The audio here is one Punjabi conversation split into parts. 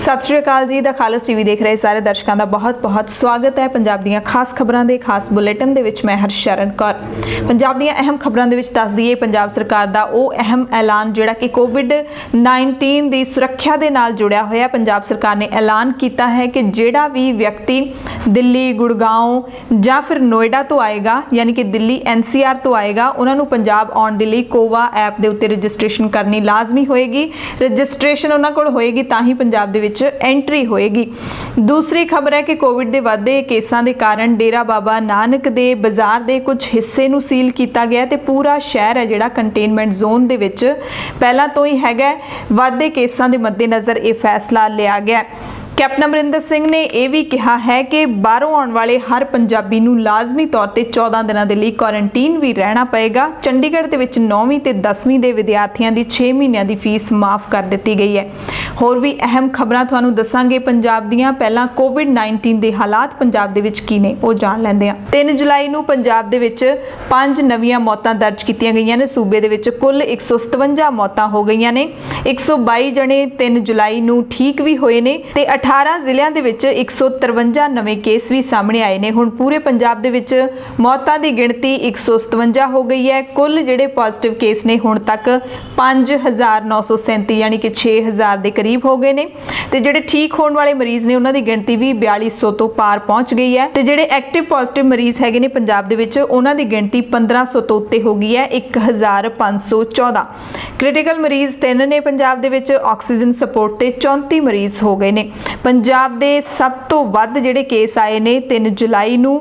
ਸਤਿ ਸ਼੍ਰੀ ਅਕਾਲ ਜੀ, ਦਾ ਖਾਲਸ ਟੀਵੀ ਦੇਖ ਰਹੇ ਸਾਰੇ ਦਰਸ਼ਕਾਂ ਦਾ ਬਹੁਤ-ਬਹੁਤ ਸਵਾਗਤ ਹੈ। ਪੰਜਾਬ ਦੀਆਂ ਖਾਸ ਖਬਰਾਂ ਦੇ, ਖਾਸ ਬੁਲੇਟਿਨ ਦੇ ਵਿੱਚ ਮੈਂ ਹਰਸ਼ਰਨ ਕੌਰ। ਪੰਜਾਬ ਦੀਆਂ ਅਹਿਮ ਖਬਰਾਂ ਦੇ ਵਿੱਚ ਦੱਸ ਦਈਏ, ਪੰਜਾਬ ਸਰਕਾਰ ਦਾ ਉਹ ਅਹਿਮ ਐਲਾਨ ਜਿਹੜਾ ਕਿ ਕੋਵਿਡ-19 ਦੀ ਸੁਰੱਖਿਆ ਦੇ ਨਾਲ ਜੁੜਿਆ ਹੋਇਆ ਪੰਜਾਬ ਸਰਕਾਰ ਨੇ ਐਲਾਨ ਕੀਤਾ ਹੈ ਕਿ ਜਿਹੜਾ ਵੀ ਵਿਅਕਤੀ ਦਿੱਲੀ ਗੁੜਗਾਉਂ ਜਾਂ ਫਿਰ ਨੋਇਡਾ ਤੋਂ ਆਏਗਾ, ਯਾਨੀ ਕਿ ਦਿੱਲੀ ਐਨਸੀਆਰ ਤੋਂ ਆਏਗਾ, ਉਹਨਾਂ ਨੂੰ ਪੰਜਾਬ ਆਉਣ ਦੇ ਲਈ ਕੋਵਾ ਐਪ ਦੇ ਉੱਤੇ ਰਜਿਸਟ੍ਰੇਸ਼ਨ ਕਰਨੀ ਲਾਜ਼ਮੀ ਹੋਏਗੀ। ਰਜਿਸਟ੍ਰੇਸ਼ਨ ਉਹਨਾਂ ਕੋਲ ਹੋਏਗੀ ਤਾਂ ਹੀ ਪੰਜਾਬ ਦੇ ਵਿੱਚ ਐਂਟਰੀ ਹੋਏਗੀ। ਦੂਸਰੀ ਖਬਰ ਹੈ ਕਿ ਕੋਵਿਡ ਦੇ ਵਾਧੇ ਕੇਸਾਂ ਦੇ ਕਾਰਨ ਡੇਰਾ ਬਾਬਾ ਨਾਨਕ ਦੇ ਬਾਜ਼ਾਰ ਦੇ ਕੁਝ ਹਿੱਸੇ ਨੂੰ ਸੀਲ ਕੀਤਾ ਗਿਆ ਤੇ ਪੂਰਾ ਸ਼ਹਿਰ ਹੈ ਜਿਹੜਾ ਕੰਟੇਨਮੈਂਟ ਜ਼ੋਨ ਦੇ ਵਿੱਚ। ਪਹਿਲਾਂ ਤੋਂ ਹੀ ਹੈਗਾ ਵਾਧੇ ਕੇਸਾਂ ਦੇ ਮੱਦੇਨਜ਼ਰ ਇਹ ਫੈਸਲਾ ਲਿਆ ਗਿਆ ਕੈਪਟਨ ਅਮਰਿੰਦਰ ਸਿੰਘ ਨੇ ਇਹ ਵੀ ਕਿਹਾ ਹੈ ਕਿ ਬਾਹਰੋਂ ਆਉਣ ਵਾਲੇ ਹਰ ਪੰਜਾਬੀ ਨੂੰ ਲਾਜ਼ਮੀ ਤੌਰ ਤੇ 14 ਦਿਨਾਂ ਦੇ ਲਈ ਕੁਆਰੰਟੀਨ ਵੀ ਰਹਿਣਾ ਪਏਗਾ। ਚੰਡੀਗੜ੍ਹ ਦੇ ਵਿੱਚ 9ਵੀਂ ਤੇ 10ਵੀਂ ਦੇ ਵਿਦਿਆਰਥੀਆਂ ਦੀ 6 ਮਹੀਨਿਆਂ ਦੀ ਫੀਸ ਮਾਫ ਕਰ ਦਿੱਤੀ ਗਈ ਹੈ। ਹੋਰ ਵੀ ਅਹਿਮ ਖਬਰਾਂ ਤੁਹਾਨੂੰ ਦੱਸਾਂਗੇ। ਪੰਜਾਬ ਦੀਆਂ ਪਹਿਲਾਂ ਕੋਵਿਡ-19 ਦੇ ਹਾਲਾਤ ਪੰਜਾਬ ਦੇ ਵਿੱਚ ਕੀ ਨੇ ਉਹ ਜਾਣ ਲੈਂਦੇ ਹਾਂ। 3 ਜੁਲਾਈ ਨੂੰ ਪੰਜਾਬ ਦੇ ਵਿੱਚ 5 ਨਵੀਆਂ ਮੌਤਾਂ ਦਰਜ ਕੀਤੀਆਂ ਗਈਆਂ ਨੇ। ਸੂਬੇ ਦੇ ਵਿੱਚ ਕੁੱਲ 157 ਮੌਤਾਂ ਹੋ ਗਈਆਂ ਨੇ। 122 ਜਣੇ 3 ਜੁਲਾਈ ਨੂੰ ਠੀਕ ਵੀ ਹੋਏ ਨੇ ਤੇ 18 ਜ਼ਿਲ੍ਹਿਆਂ ਦੇ ਵਿੱਚ 153 ਨਵੇਂ ਕੇਸ ਵੀ ਸਾਹਮਣੇ ਆਏ ਨੇ। ਹੁਣ ਪੂਰੇ ਪੰਜਾਬ ਦੇ ਵਿੱਚ ਮੌਤਾਂ ਦੀ ਗਿਣਤੀ 157 ਹੋ ਗਈ ਹੈ। ਕੁੱਲ ਜਿਹੜੇ ਪੋਜ਼ਿਟਿਵ ਕੇਸ ਨੇ ਹੁਣ ਤੱਕ 5937 ਯਾਨੀ ਕਿ 6000 ਦੇ ਕਰੀਬ ਹੋ ਗਏ ਨੇ। ਤੇ ਜਿਹੜੇ ਠੀਕ ਹੋਣ ਵਾਲੇ ਮਰੀਜ਼ ਨੇ, ਉਹਨਾਂ ਦੀ ਗਿਣਤੀ ਵੀ 4200 ਤੋਂ ਪਾਰ ਪਹੁੰਚ ਗਈ ਹੈ। ਤੇ ਜਿਹੜੇ ਐਕਟਿਵ ਪੋਜ਼ਿਟਿਵ ਮਰੀਜ਼ ਹੈਗੇ ਨੇ ਪੰਜਾਬ ਦੇ ਵਿੱਚ, ਉਹਨਾਂ ਦੀ ਗਿਣਤੀ 1500 ਤੋਂ ਉੱਤੇ ਹੋ ਗਈ ਹੈ 1514 ਕ੍ਰਿਟੀਕਲ ਮਰੀਜ਼ 3 ਨੇ ਪੰਜਾਬ ਦੇ ਵਿੱਚ, ਆਕਸੀਜਨ ਸਪੋਰਟ ਤੇ 34 ਮਰੀਜ਼ ਹੋ ਗਏ ਨੇ। ਪੰਜਾਬ ਦੇ ਸਭ ਤੋਂ ਵੱਧ ਜਿਹੜੇ ਕੇਸ ਆਏ ਨੇ 3 ਜੁਲਾਈ ਨੂੰ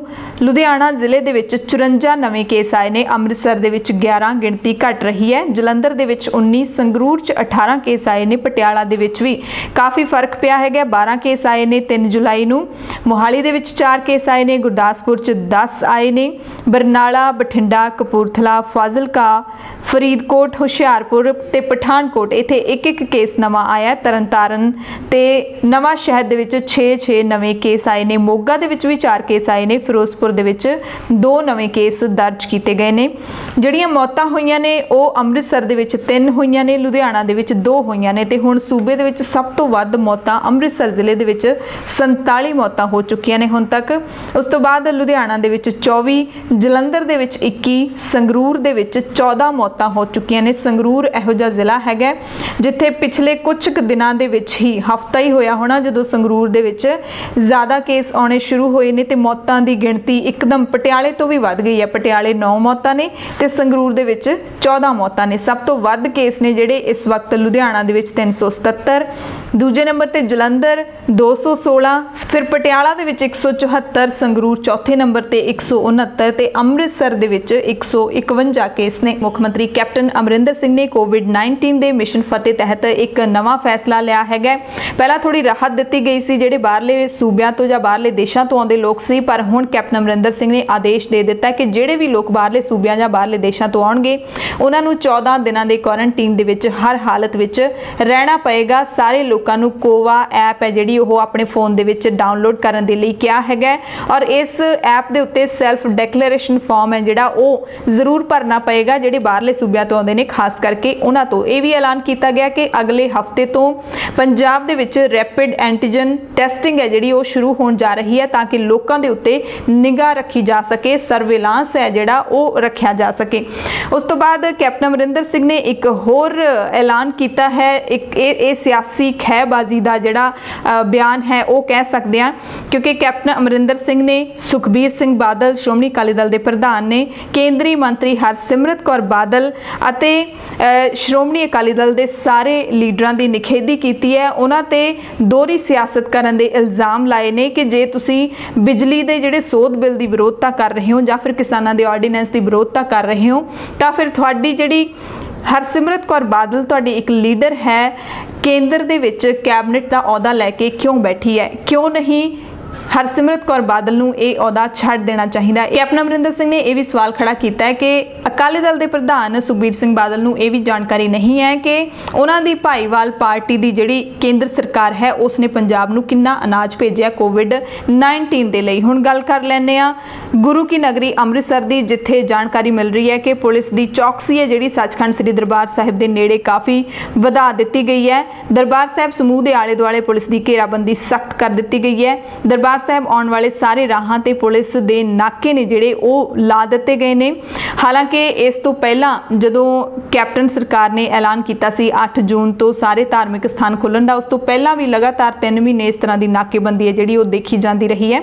ਲੁਧਿਆਣਾ ਜ਼ਿਲ੍ਹੇ ਦੇ ਵਿੱਚ 54 ਨਵੇਂ ਕੇਸ ਆਏ ਨੇ। ਅੰਮ੍ਰਿਤਸਰ ਦੇ ਵਿੱਚ 11 ਗਿਣਤੀ ਘਟ ਰਹੀ ਹੈ। ਜਲੰਧਰ ਦੇ ਵਿੱਚ 19 ਸੰਗਰੂਰ 'ਚ 18 ਕੇਸ ਆਏ ਨੇ। ਪਟਿਆਲਾ ਦੇ ਵਿੱਚ ਵੀ ਕਾਫੀ ਫ਼ਰਕ ਪਿਆ ਹੈਗਾ। 12 ਕੇਸ ਆਏ ਨੇ 3 ਜੁਲਾਈ ਨੂੰ। ਮੋਹਾਲੀ ਦੇ ਵਿੱਚ 4 ਕੇਸ ਆਏ ਨੇ। ਗੁਰਦਾਸਪੁਰ 'ਚ 10 ਆਏ ਨੇ। ਬਰਨਾਲਾ, ਬਠਿੰਡਾ, ਕਪੂਰਥਲਾ, ਫਾਜ਼ਿਲਕਾ ਫਰੀਦਕੋਟ ਹੁਸ਼ਿਆਰਪੁਰ ਤੇ ਪਠਾਨਕੋਟ ਇੱਥੇ ਇੱਕ ਇੱਕ ਕੇਸ ਨਵਾਂ ਆਇਆ ਤਰਨਤਾਰਨ ਤੇ ਨਵਾਂ ਸ਼ਹਿਰ ਦੇ ਵਿੱਚ 6-6 ਨਵੇਂ ਕੇਸ ਆਏ ਨੇ ਮੋਗਾ ਦੇ ਵਿੱਚ ਵੀ 4 ਕੇਸ ਆਏ ਨੇ ਫਿਰੋਜ਼ਪੁਰ ਦੇ ਵਿੱਚ 2 ਨਵੇਂ ਕੇਸ ਦਰਜ ਕੀਤੇ ਗਏ ਨੇ ਜਿਹੜੀਆਂ ਮੌਤਾਂ ਹੋਈਆਂ ਨੇ ਉਹ ਅੰਮ੍ਰਿਤਸਰ ਦੇ ਵਿੱਚ 3 ਹੋਈਆਂ ਨੇ ਲੁਧਿਆਣਾ ਦੇ ਵਿੱਚ 2 ਹੋਈਆਂ ਨੇ ਤੇ ਹੁਣ ਸੂਬੇ ਦੇ ਵਿੱਚ ਸਭ ਤੋਂ ਵੱਧ ਮੌਤਾਂ ਅੰਮ੍ਰਿਤਸਰ ਜ਼ਿਲ੍ਹੇ ਦੇ ਵਿੱਚ 47 ਮੌਤਾਂ ਹੋ ਚੁੱਕੀਆਂ ਨੇ ਹੁਣ ਤੱਕ ਉਸ ਤੋਂ ਬਾਅਦ ਲੁਧਿਆਣਾ ਦੇ ਵਿੱਚ 24 ਜਲੰਧਰ ਦੇ ਵਿੱਚ 21 ਸੰਗਰੂਰ ਦੇ ਵਿੱਚ 14 ਮੌਤਾਂ ਹੋ ਚੁੱਕੀਆਂ ਨੇ। ਸੰਗਰੂਰ ਇਹੋ ਜਿਹਾ ਜ਼ਿਲ੍ਹਾ ਹੈਗਾ ਜਿੱਥੇ ਪਿਛਲੇ ਕੁਝ ਕੁ ਦਿਨਾਂ ਦੇ ਵਿੱਚ ਹੀ ਹਫਤਾ ਹੀ ਹੋਇਆ ਹੋਣਾ ਜਦੋਂ ਸੰਗਰੂਰ ਦੇ ਵਿੱਚ ਜ਼ਿਆਦਾ ਕੇਸ ਆਉਣੇ ਸ਼ੁਰੂ ਹੋਏ ਨੇ ਤੇ ਮੌਤਾਂ ਦੀ ਗਿਣਤੀ ਇੱਕਦਮ ਪਟਿਆਲੇ ਤੋਂ ਵੀ ਵੱਧ ਗਈ ਹੈ। ਪਟਿਆਲੇ 9 ਮੌਤਾਂ ਨੇ ਤੇ ਸੰਗਰੂਰ ਦੇ ਵਿੱਚ 14 ਮੌਤਾਂ ਨੇ। ਸਭ ਤੋਂ ਵੱਧ ਕੇਸ ਨੇ ਜਿਹੜੇ ਇਸ ਵਕਤ ਲੁਧਿਆਣਾ ਦੇ ਵਿੱਚ 377 ਦੂਜੇ ਨੰਬਰ ਤੇ ਜਲੰਧਰ 216 ਫਿਰ ਪਟਿਆਲਾ ਦੇ ਵਿੱਚ 174 ਸੰਗਰੂਰ ਚੌਥੇ ਨੰਬਰ ਤੇ 169 ਤੇ ਅੰਮ੍ਰਿਤਸਰ ਦੇ ਵਿੱਚ 151 ਕੇਸ ਨੇ। ਮੁੱਖ ਮੰਤਰੀ ਕੈਪਟਨ ਅਮਰਿੰਦਰ ਸਿੰਘ ਨੇ ਕੋਵਿਡ-19 ਦੇ ਮਿਸ਼ਨ ਫਤਿਹ ਤਹਿਤ ਇੱਕ ਨਵਾਂ ਫੈਸਲਾ ਲਿਆ ਹੈਗਾ। ਪਹਿਲਾਂ ਥੋੜੀ ਰਾਹਤ ਦਿੱਤੀ ਗਈ ਸੀ, ਜਿਹੜੇ ਬਾਹਰਲੇ ਸੂਬਿਆਂ ਤੋਂ ਜਾਂ ਬਾਹਰਲੇ ਦੇਸ਼ਾਂ ਤੋਂ ਆਉਂਦੇ ਲੋਕ ਸੀ, ਪਰ ਹੁਣ ਕੈਪਟਨ ਅਮਰਿੰਦਰ ਸਿੰਘ ਨੇ ਆਦੇਸ਼ ਦੇ ਦਿੱਤਾ ਕਿ ਜਿਹੜੇ ਵੀ ਲੋਕ ਬਾਹਰਲੇ ਸੂਬਿਆਂ ਜਾਂ ਬਾਹਰਲੇ ਦੇਸ਼ਾਂ ਤੋਂ ਆਉਣਗੇ, ਉਹਨਾਂ ਨੂੰ 14 ਦਿਨਾਂ ਦੇ ਕੁਆਰੰਟਾਈਨ ਦੇ ਵਿੱਚ ਹਰ ਹਾਲਤ ਵਿੱਚ ਰਹਿਣਾ ਪਏਗਾ। ਸਾਰੇ ਲੋਕਾਂ ਨੂੰ ਕੋਵਾ ਐਪ ਹੈ ਜਿਹੜੀ ਉਹ ਆਪਣੇ ਫੋਨ ਦੇ ਵਿੱਚ ਡਾਊਨਲੋਡ ਕਰਨ ਦੇ ਲਈ ਕਿਹਾ ਹੈਗਾ ਔਰ ਇਸ ਐਪ ਦੇ ਉੱਤੇ ਸੈਲਫ ਡਿਕਲੇਰੇਸ਼ਨ ਫਾਰਮ ਹੈ ਜਿਹੜਾ ਉਹ ਜ਼ਰੂਰ ਭਰਨਾ ਪਏਗਾ, ਜਿਹੜੇ ਬਾਹਰਲੇ ਸੂਬਿਆਂ ਤੋਂ ਆਉਂਦੇ ਨੇ, ਖਾਸ ਕਰਕੇ ਉਹਨਾਂ ਤੋਂ। ਇਹ ਵੀ ਐਲਾਨ ਕੀਤਾ ਗਿਆ ਕਿ ਅਗਲੇ ਹਫ਼ਤੇ ਤੋਂ ਪੰਜਾਬ ਦੇ ਵਿੱਚ ਰੈਪਿਡ ਐਂਟੀਜਨ ਟੈਸਟਿੰਗ ਹੈ ਜਿਹੜੀ ਉਹ ਸ਼ੁਰੂ ਹੋਣ ਜਾ ਰਹੀ ਹੈ ਤਾਂ ਕਿ ਲੋਕਾਂ ਦੇ ਉੱਤੇ ਨਿਗਾਹ ਰੱਖੀ ਜਾ ਸਕੇ ਸਰਵੇਲਾਂਸ ਹੈ ਜਿਹੜਾ ਉਹ ਰੱਖਿਆ ਜਾ ਸਕੇ। ਉਸ ਤੋਂ ਬਾਅਦ ਕੈਪਟਨ ਅਮਰਿੰਦਰ ਸਿੰਘ ਨੇ ਇੱਕ ਹੋਰ ਐਲਾਨ ਕੀਤਾ ਹੈ, ਇੱਕ ਇਹ ਸਿਆਸੀ ਖਹਿਬਾਜ਼ੀ ਦਾ ਜਿਹੜਾ ਬਿਆਨ ਹੈ, ਉਹ ਕਹਿ ਸਕਦੇ ਆ ਕਿਉਂਕਿ ਕੈਪਟਨ ਅਮਰਿੰਦਰ ਸਿੰਘ ਨੇ, ਸੁਖਬੀਰ ਸਿੰਘ ਬਾਦਲ, ਸ਼੍ਰੋਮਣੀ ਅਕਾਲੀ ਦਲ ਦੇ ਪ੍ਰਧਾਨ ਨੇ, ਕੇਂਦਰੀ ਮੰਤਰੀ ਹਰਸਿਮਰਤ ਕੌਰ ਬਾਦਲ ਅਤੇ ਸ਼੍ਰੋਮਣੀ ਅਕਾਲੀ ਦਲ ਦੇ ਸਾਰੇ ਲੀਡਰਾਂ ਦੀ ਨਿਖੇਧੀ ਕੀਤੀ ਹੈ। ਉਹਨਾਂ ਤੇ ਦੋਹਰੀ ਸਿਆਸਤ ਕਰਨ ਦੇ ਇਲਜ਼ਾਮ ਲਾਏ ਨੇ ਕਿ ਜੇ ਤੁਸੀਂ ਬਿਜਲੀ ਦੇ ਜਿਹੜੇ ਸੋਧ ਬਿੱਲ ਦੀ ਵਿਰੋਧਤਾ ਕਰ ਰਹੇ ਹੋ ਜਾਂ ਫਿਰ ਕਿਸਾਨਾਂ ਦੇ ਆਰਡੀਨੈਂਸ ਦੀ ਵਿਰੋਧਤਾ ਕਰ ਰਹੇ ਹੋ, ਤਾਂ ਫਿਰ ਤੁਹਾਡੀ ਜਿਹੜੀ ਹਰਸਿਮਰਤ ਕੌਰ ਬਾਦਲ ਤੁਹਾਡੀ ਇੱਕ ਲੀਡਰ ਹੈ। ਕੇਂਦਰ ਦੇ ਵਿੱਚ ਕੈਬਨਿਟ ਦਾ ਅਹੁਦਾ ਲੈ ਕੇ ਕਿਉਂ ਬੈਠੀ ਹੈ? ਕਿਉਂ ਨਹੀਂ? ਹਰਸਿਮਰਤ ਕੌਰ ਬਾਦਲ ਨੂੰ ਇਹ ਅਹੁਦਾ ਛੱਡ ਦੇਣਾ ਚਾਹੀਦਾ ਹੈ। ਕੈਪਟਨ ਅਮਰਿੰਦਰ ਸਿੰਘ ਨੇ ਇਹ ਵੀ ਸਵਾਲ ਖੜਾ ਕੀਤਾ ਹੈ ਕਿ ਅਕਾਲੀ ਦਲ ਦੇ ਪ੍ਰਧਾਨ ਸੁਖਬੀਰ ਸਿੰਘ ਬਾਦਲ ਨੂੰ ਇਹ ਵੀ ਜਾਣਕਾਰੀ ਨਹੀਂ ਹੈ ਕਿ ਉਹਨਾਂ ਦੀ ਭਾਈਵਾਲ ਪਾਰਟੀ ਦੀ ਜਿਹੜੀ ਕੇਂਦਰ ਸਰਕਾਰ ਹੈ ਉਸ ਨੇ ਪੰਜਾਬ ਨੂੰ ਕਿੰਨਾ ਅਨਾਜ ਭੇਜਿਆ ਕੋਵਿਡ 19 ਦੇ ਲਈ। ਹੁਣ ਗੱਲ ਕਰ ਲੈਂਦੇ ਆ ਗੁਰੂ ਕੀ ਨਗਰੀ ਅੰਮ੍ਰਿਤਸਰ ਦੀ, ਜਿੱਥੇ ਜਾਣਕਾਰੀ ਮਿਲ ਰਹੀ ਹੈ ਕਿ ਪੁਲਿਸ ਦੀ ਚੌਕਸੀ ਹੈ ਜਿਹੜੀ ਸੱਚਖੰਡ ਸ੍ਰੀ ਦਰਬਾਰ ਸਾਹਿਬ ਦੇ ਨੇੜੇ ਕਾਫੀ ਵਧਾ ਦਿੱਤੀ ਗਈ ਹੈ। ਦਰਬਾਰ ਸਾਹਿਬ ਸਮੂਹ ਦੇ ਆਲੇ ਦੁਆਲੇ ਪੁਲਿਸ ਦੀ ਘੇਰਾਬੰਦੀ ਸਖਤ ਕਰ ਦਿੱਤੀ ਗਈ ਹੈ। ਦਰਬਾਰ ਸਾਹਿਬ ਆਉਣ ਵਾਲੇ ਸਾਰੇ ਰਾਹਾਂ ਤੇ ਪੁਲਿਸ ਦੇ ਨਾਕੇ ਨੇ ਜਿਹੜੇ ਉਹ ਲਾ ਦਿੱਤੇ ਗਏ ਨੇ। ਹਾਲਾਂਕਿ ਇਸ ਤੋਂ ਪਹਿਲਾਂ ਜਦੋਂ ਕੈਪਟਨ ਸਰਕਾਰ ਨੇ ਐਲਾਨ ਕੀਤਾ ਸੀ 8 ਜੂਨ ਤੋਂ ਸਾਰੇ ਧਾਰਮਿਕ ਸਥਾਨ ਖੁੱਲਣ ਦਾ, ਉਸ ਤੋਂ ਪਹਿਲਾਂ ਵੀ ਲਗਾਤਾਰ 3 ਮਹੀਨੇ ਇਸ ਤਰ੍ਹਾਂ ਦੀ ਨਾਕੇਬੰਦੀ ਹੈ ਜਿਹੜੀ ਉਹ ਦੇਖੀ ਜਾਂਦੀ ਰਹੀ ਹੈ।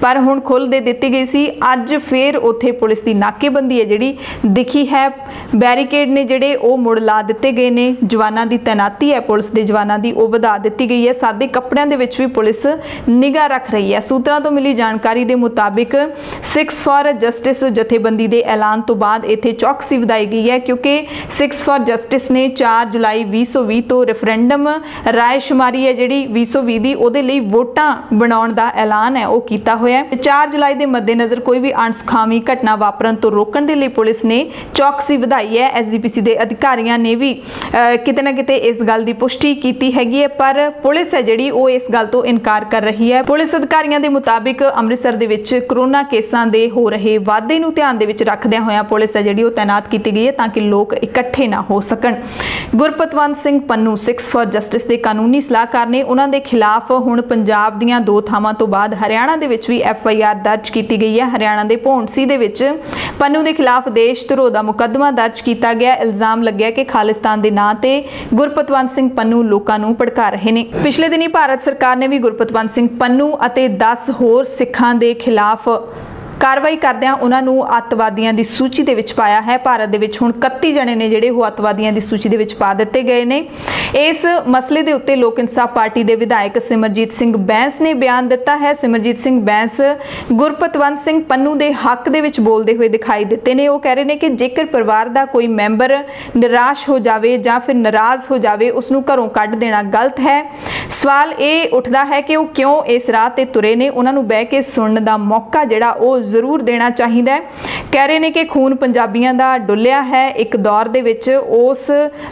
ਪਰ ਹੁਣ ਖੁੱਲ ਦੇ ਦਿੱਤੀ ਗਈ ਸੀ। ਅੱਜ ਫੇਰ ਉੱਥੇ ਪੁਲਿਸ ਦੀ ਨਾਕੇਬੰਦੀ ਹੈ ਜਿਹੜੀ ਦਿਖੀ ਹੈ। ਬੈਰੀਕੇਡ ਨੇ ਜਿਹੜੇ ਉਹ ਮੁੜ ਲਾ ਦਿੱਤੇ ਗਏ ਨੇ। ਜਵਾਨਾਂ ਦੀ ਤੈਨਾਤੀ ਹੈ ਪੁਲਿਸ ਦੇ ਜਵਾਨਾਂ ਦੀ, ਉਹ ਵਧਾ ਦਿੱਤੀ ਗਈ ਹੈ। ਸਾਦੇ ਕੱਪੜਿਆਂ ਦੇ ਵਿੱਚ ਵੀ ਪੁਲਿਸ ਨਿਗਾਹ ਰੱਖ ਰਹੀ ਹੈ। ਸੂਤਰਾਂ ਤੋਂ ਮਿਲੀ ਜਾਣਕਾਰੀ ਦੇ ਮੁਤਾਬਿਕ ਸਿਕਸ ਫਾਰ ਜਸਟਿਸ ਜਥੇਬੰਦੀ ਦੇ ਐਲਾਨ ਤੋਂ ਬਾਅਦ ਇੱਥੇ ਚੌਕਸੀ ਵਧਾਈ ਗਈ ਹੈ ਕਿਉਂਕਿ 6 ਫਾਰ ਜਸਟਿਸ ਨੇ 4 ਜੁਲਾਈ 2020 ਤੋਂ ਰੈਫਰੈਂਡਮ ਰਾਏ ਸ਼ੁਮਾਰੀ ਹੈ ਜਿਹੜੀ 2020 ਦੀ ਉਹਦੇ ਲਈ ਵੋਟਾਂ ਬਣਾਉਣ ਦਾ ਐਲਾਨ ਹੈ ਉਹ ਕੀਤਾ ਹੋਇਆ ਹੈ। 4 ਜੁਲਾਈ ਦੇ ਮੱਦੇਨਜ਼ਰ ਕੋਈ ਵੀ ਅਣਸੁਖਾਵੀ ਘਟਨਾ ਵਾਪਰਨ ਤੋਂ ਰੋਕਣ ਦੇ ਲਈ ਪੁਲਿਸ ਨੇ ਚੌਕਸੀ ਵਧਾਈ ਹੈ। ਐਸਜੀਪੀਸੀ ਦੇ ਅਧਿਕਾਰੀਆਂ ਨੇ ਵੀ ਅਹ, ਕਿਤੇ ਨਾ ਕਿਤੇ ਇਸ ਗੱਲ ਦੀ ਪੁਸ਼ਟੀ ਕੀਤੀ ਹੈਗੀ ਹੈ ਪਰ ਪੁਲਿਸ ਹੈ ਜਿਹੜੀ ਉਹ ਇਸ ਗੱਲ ਤੋਂ ਇਨਕਾਰ ਕਰ ਰਹੀ ਹੈ। ਪੁਲਿਸ ਅਧਿਕਾਰੀ ਅਧਿਕਾਰੀਆਂ ਦੇ ਮੁਤਾਬਿਕ ਅੰਮ੍ਰਿਤਸਰ ਦੇ ਵਿੱਚ ਕਰੋਨਾ ਕੇਸਾਂ ਦੇ ਹੋ ਰਹੇ ਵਾਧੇ ਨੂੰ ਧਿਆਨ ਦੇ ਵਿੱਚ ਰੱਖਦਿਆਂ ਹੋਇਆਂ ਪੁਲਿਸ ਹੈ ਜਿਹੜੀ ਉਹ ਤਾਇਨਾਤ ਕੀਤੀ ਗਈ ਹੈ ਤਾਂ ਕਿ ਲੋਕ ਇਕੱਠੇ ਨਾ ਹੋ ਸਕਣ। ਗੁਰਪਤਵੰਤ ਸਿੰਘ ਪੰਨੂ 6 ਫॉर ਜਸਟਿਸ ਦੇ ਕਾਨੂੰਨੀ ਸਲਾਹਕਾਰ ਨੇ ਉਹਨਾਂ ਦੇ ਖਿਲਾਫ ਹੁਣ ਪੰਜਾਬ ਦੀਆਂ ਦੋ ਥਾਵਾਂ ਤੋਂ ਬਾਅਦ ਹਰਿਆਣਾ ਦੇ ਵਿੱਚ ਵੀ ਐਫ ਆਈ ਆਰ ਦਰਜ ਕੀਤੀ ਗਈ ਹੈ। ਹਰਿਆਣਾ ਦੇ ਭੌਂਡਸੀ ਦੇ ਵਿੱਚ ਪੰਨੂ ਦੇ ਖਿਲਾਫ ਦੇਸ਼ ਧਰੋਹ ਦਾ ਮੁਕੱਦਮਾ ਦਰਜ ਕੀਤਾ ਗਿਆ। ਇਲਜ਼ਾਮ ਲੱਗਿਆ ਕਿ ਖਾਲਿਸਤਾਨ ਦੇ ਨਾਂ ਤੇ ਗੁਰਪਤਵੰਤ ਸਿੰਘ ਪੰਨੂ ਲੋਕਾਂ ਨੂੰ ਭੜਕਾ ਰਹੇ ਨੇ। ਪਿਛਲੇ ਦਿਨੀ ਭਾਰਤ ਸਰਕਾਰ ਨੇ ਵੀ ਗੁਰਪਤਵੰਤ ਸਿੰਘ ਪੰਨੂ ਅਤੇ 10 ਹੋਰ ਸਿੱਖਾਂ ਦੇ ਖਿਲਾਫ ਕਾਰਵਾਈ ਕਰਦਿਆਂ ਉਹਨਾਂ ਨੂੰ ਅੱਤਵਾਦੀਆਂ ਦੀ ਸੂਚੀ ਦੇ ਵਿੱਚ ਪਾਇਆ ਹੈ। ਭਾਰਤ ਦੇ ਵਿੱਚ ਹੁਣ 31 ਜਣੇ ਨੇ ਜਿਹੜੇ ਉਹ ਅੱਤਵਾਦੀਆਂ ਦੀ ਸੂਚੀ ਦੇ ਵਿੱਚ ਪਾ ਦਿੱਤੇ ਗਏ ਨੇ। ਇਸ ਮਸਲੇ ਦੇ ਉੱਤੇ ਲੋਕ ਇਨਸਾਫ ਪਾਰਟੀ ਦੇ ਵਿਧਾਇਕ ਸਿਮਰਜੀਤ ਸਿੰਘ ਬੈਂਸ ਨੇ ਬਿਆਨ ਦਿੱਤਾ ਹੈ। ਸਿਮਰਜੀਤ ਸਿੰਘ ਬੈਂਸ ਗੁਰਪਤਵੰਤ ਸਿੰਘ ਪੰਨੂ ਦੇ ਹੱਕ ਦੇ ਵਿੱਚ ਬੋਲਦੇ ਹੋਏ ਦਿਖਾਈ ਦਿੱਤੇ ਨੇ। ਉਹ ਕਹਿ ਰਹੇ ਨੇ ਕਿ ਜੇਕਰ ਪਰਿਵਾਰ ਦਾ ਕੋਈ ਮੈਂਬਰ ਨਿਰਾਸ਼ ਹੋ ਜਾਵੇ ਜਾਂ ਫਿਰ ਨਾਰਾਜ਼ ਹੋ ਜਾਵੇ ਉਸ ਨੂੰ ਘਰੋਂ ਕੱਢ ਦੇਣਾ ਗਲਤ ਹੈ। ਸਵਾਲ ਇਹ ਉੱਠਦਾ ਹੈ ਕਿ ਉਹ ਕਿਉਂ ਇਸ ਰਾਹ ਤੇ ਤੁਰੇ ਨੇ? ਉਹਨਾਂ ਨੂੰ ਬਹਿ ਕੇ ਸੁਣਨ ਦਾ ਮੌਕਾ ਜਿਹੜਾ ਉਹ ਜ਼ਰੂਰ ਦੇਣਾ ਚਾਹੀਦਾ ਹੈ। ਕਹਿ ਰਹੇ ਨੇ ਕਿ ਖੂਨ ਪੰਜਾਬੀਆਂ ਦਾ ਡੁੱਲਿਆ ਹੈ। ਇੱਕ ਦੌਰ ਦੇ ਵਿੱਚ ਉਸ